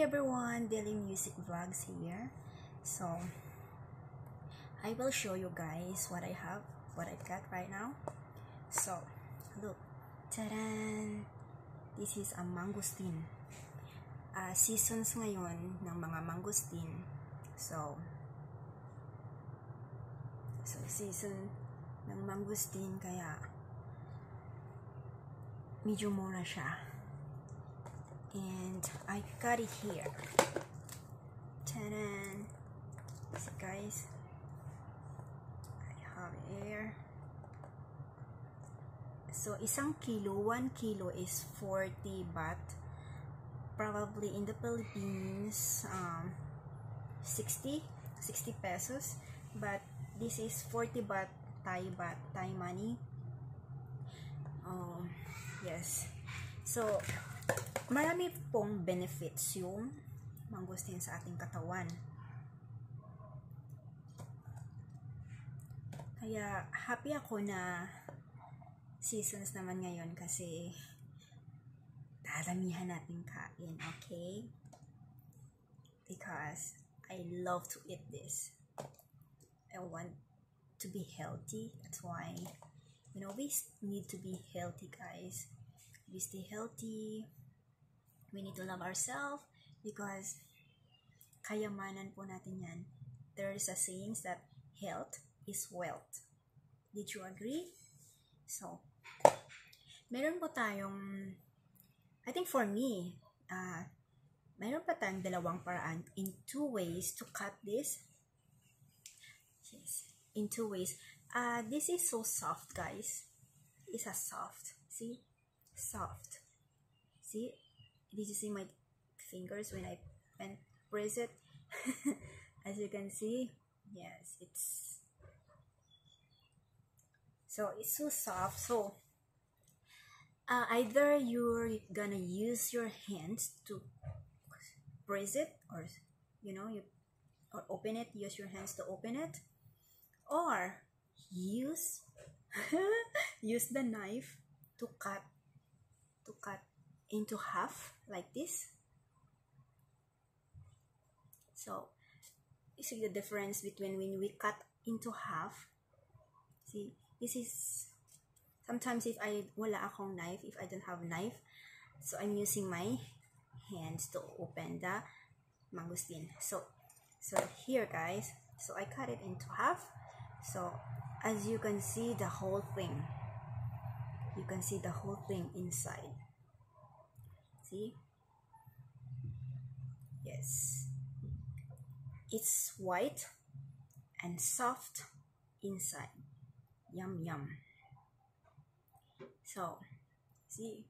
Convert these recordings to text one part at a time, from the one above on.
everyone, Daily Music Vlogs here. So, I will show you guys what I have, what I've got right now. So, look, taran! This is a mangosteen. Uh, seasons ngayon ng mga mangosteen. So, so season ng mangosteen kaya medyo mura siya. And I got it here. Ta-da! See guys, I have here. So, isang kilo, one kilo is 40 baht. Probably in the Philippines, um, 60, 60 pesos. But this is 40 baht Thai baht, Thai money. Um, yes. So, marami pong benefits yung mangosteen sa ating katawan. Kaya, happy ako na seasons naman ngayon kasi dadamihan natin kain, okay? Because I love to eat this. I want to be healthy. That's why, you know, we need to be healthy, guys. We stay healthy. We need to love ourselves because kayamanan po natin yan. There is a saying that health is wealth. Did you agree? So, meron po tayong, I think for me, uh, meron pa tayong dalawang paraan in two ways to cut this. Yes, in two ways. Uh, this is so soft, guys. It's a soft. See? Soft. See? Did you see my fingers when I pen press it? As you can see, yes, it's so it's so soft. So uh, either you're gonna use your hands to press it, or you know, you or open it. Use your hands to open it, or use use the knife to cut to cut into half like this. So you see the difference between when we cut into half. See this is sometimes if I wala akong knife if I don't have knife so I'm using my hands to open the mangosteen. So so here guys so I cut it into half. So as you can see the whole thing you can see the whole thing inside see? Yes. It's white and soft inside. Yum yum. So see?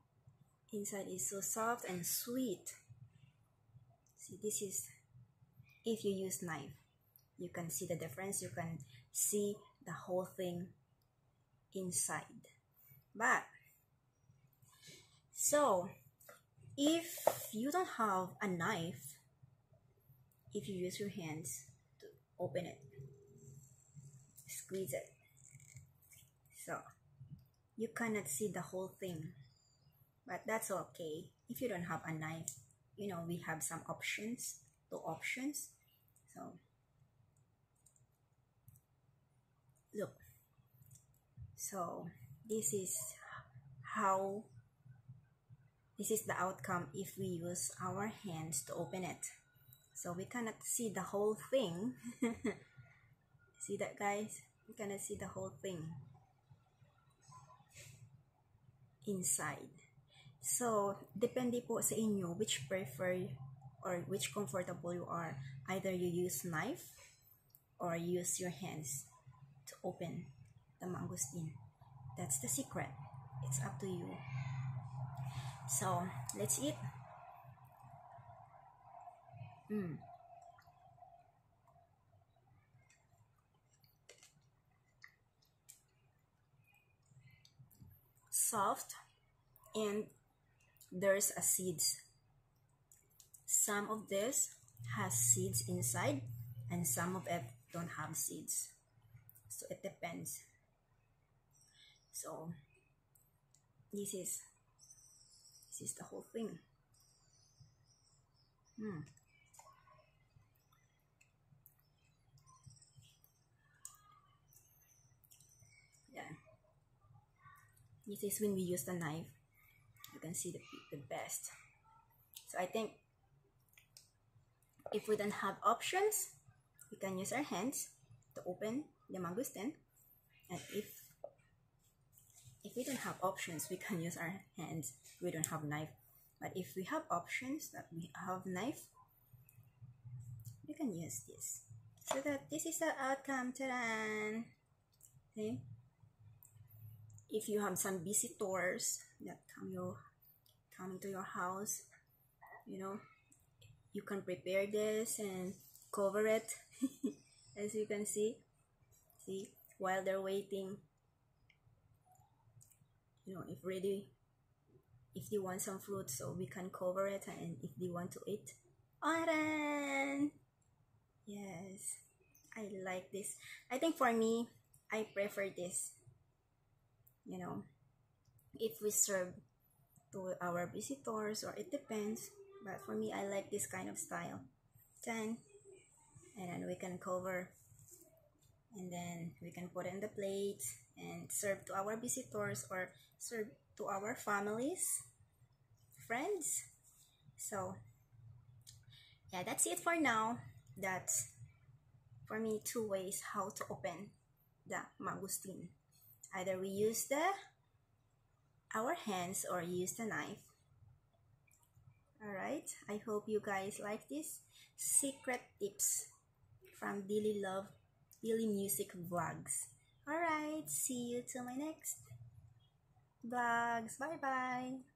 Inside is so soft and sweet. See this is if you use knife you can see the difference. You can see the whole thing inside. But so if you don't have a knife if you use your hands to open it squeeze it so you cannot see the whole thing. But that's okay. If you don't have a knife you know we have some options two options. So look. So this is how this is the outcome if we use our hands to open it. So we cannot see the whole thing. See that guys? We cannot see the whole thing inside. So depende po sa inyo which prefer or which comfortable you are. Either you use knife or use your hands to open the mangosteen. That's the secret. It's up to you so let's eat. Mm. soft and there's a seeds. Some of this has seeds inside and some of it don't have seeds. So it depends. So this is is the whole thing Hmm. Yeah. This is when we use the knife. You can see the, the best. So I think if we don't have options, we can use our hands to open the mangosteen. And if if we don't have options, we can use our hands. We don't have knife. But if we have options that we have knife, we can use this. So that this is the outcome. Ta-da! Okay. If you have some visitors that come your coming to your house, you know, you can prepare this and cover it as you can see see while they're waiting you know if ready if they want some fruit so we can cover it and if they want to eat Aran! yes I like this I think for me I prefer this you know if we serve to our visitors or it depends but for me I like this kind of style 10 and then we can cover and then we can put in the plate and serve to our visitors or serve to our families friends. So yeah that's it for now. That's for me two ways how to open the mangosteen. Either we use the our hands or use the knife. Alright, I hope you guys like this secret tips from Delly Love, Delly Music Vlogs. Alright, see you to my next vlogs. Bye bye.